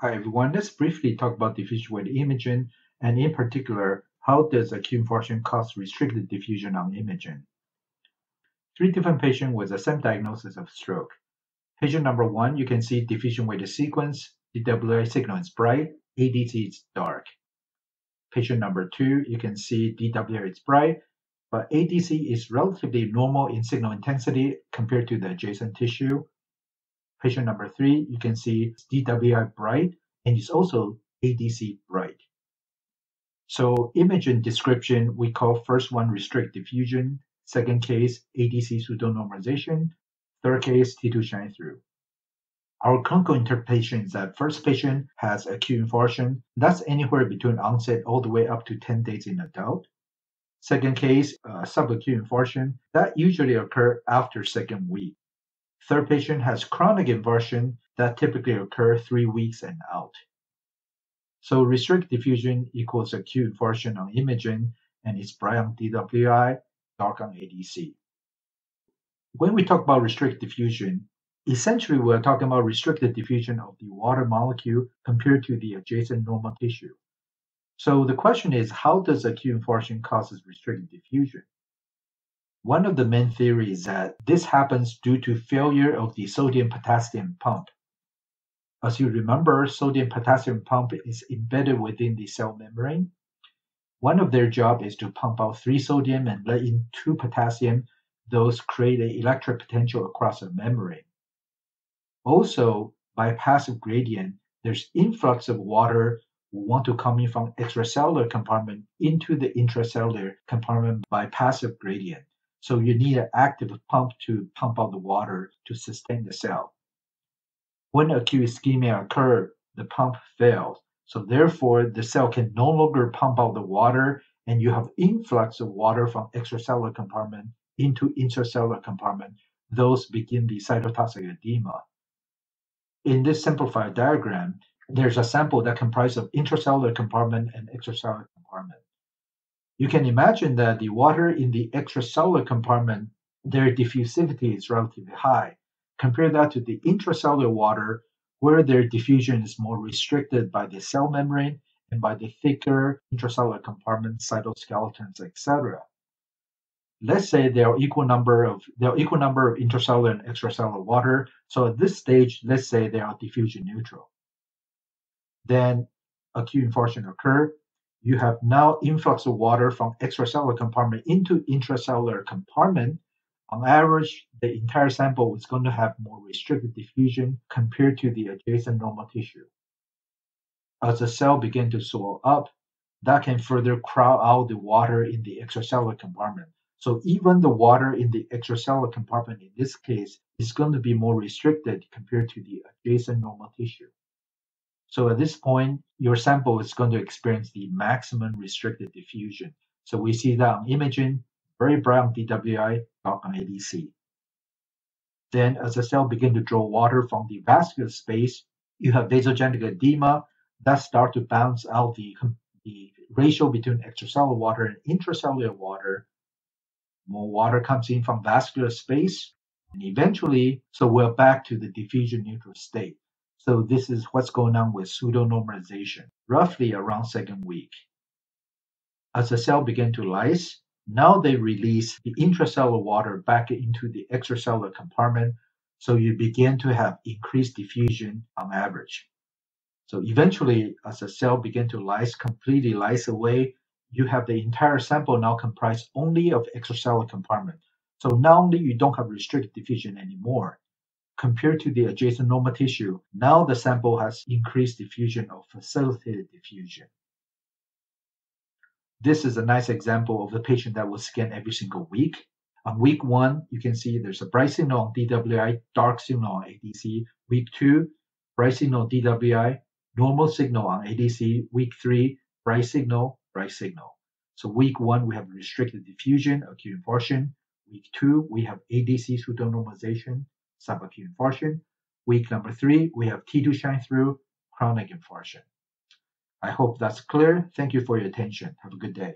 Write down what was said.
Hi everyone, let's briefly talk about diffusion weighted imaging and in particular, how does acute infarction cause restricted diffusion on imaging? Three different patients with the same diagnosis of stroke. Patient number one, you can see diffusion weighted sequence, DWI signal is bright, ADC is dark. Patient number two, you can see DWI is bright, but ADC is relatively normal in signal intensity compared to the adjacent tissue. Patient number three, you can see it's DWI bright and it's also ADC bright. So imaging description, we call first one restrict diffusion, second case ADC pseudonormalization, third case T2 shine through. Our clinical interpretation is that first patient has acute infarction. That's anywhere between onset all the way up to 10 days in adult. Second case, uh, subacute infarction, that usually occur after second week. Third patient has chronic infarction that typically occur three weeks and out. So restrict diffusion equals acute infarction on imaging and it's bright on DWI, dark on ADC. When we talk about restrict diffusion, essentially we're talking about restricted diffusion of the water molecule compared to the adjacent normal tissue. So the question is, how does acute infarction causes restricted diffusion? One of the main theories is that this happens due to failure of the sodium potassium pump. As you remember, sodium potassium pump is embedded within the cell membrane. One of their job is to pump out three sodium and let in two potassium. Those create an electric potential across the membrane. Also, by passive gradient, there's influx of water want to come in from extracellular compartment into the intracellular compartment by passive gradient. So you need an active pump to pump out the water to sustain the cell. When acute ischemia occurs, the pump fails. So therefore, the cell can no longer pump out the water, and you have influx of water from extracellular compartment into intracellular compartment. Those begin the cytotoxic edema. In this simplified diagram, there's a sample that comprises of intracellular compartment and extracellular compartment. You can imagine that the water in the extracellular compartment, their diffusivity is relatively high. Compare that to the intracellular water, where their diffusion is more restricted by the cell membrane and by the thicker intracellular compartment, cytoskeletons, etc. Let's say there are equal number of there are equal number of intracellular and extracellular water. So at this stage, let's say they are diffusion neutral. Then acute infarction occur you have now influx of water from extracellular compartment into intracellular compartment. On average, the entire sample is going to have more restricted diffusion compared to the adjacent normal tissue. As the cell begin to swell up, that can further crowd out the water in the extracellular compartment. So even the water in the extracellular compartment in this case is going to be more restricted compared to the adjacent normal tissue. So at this point, your sample is going to experience the maximum restricted diffusion. So we see that on imaging, very bright on DWI, dark on ADC. Then as the cell begin to draw water from the vascular space, you have vasogenic edema that start to bounce out the, the ratio between extracellular water and intracellular water. More water comes in from vascular space, and eventually, so we're back to the diffusion neutral state. So this is what's going on with pseudonormalization, roughly around second week. As the cell begin to lyse, now they release the intracellular water back into the extracellular compartment, so you begin to have increased diffusion on average. So eventually, as the cell begin to lyse, completely lyse away, you have the entire sample now comprised only of extracellular compartment. So not only you don't have restricted diffusion anymore, compared to the adjacent normal tissue, now the sample has increased diffusion or facilitated diffusion. This is a nice example of the patient that was scanned every single week. On week one, you can see there's a bright signal on DWI, dark signal on ADC. Week two, bright signal DWI, normal signal on ADC. Week three, bright signal, bright signal. So week one, we have restricted diffusion, acute infarction. Week two, we have ADC pseudonormalization subacute infarction. Week number three, we have T2 shine through chronic infarction. I hope that's clear. Thank you for your attention. Have a good day.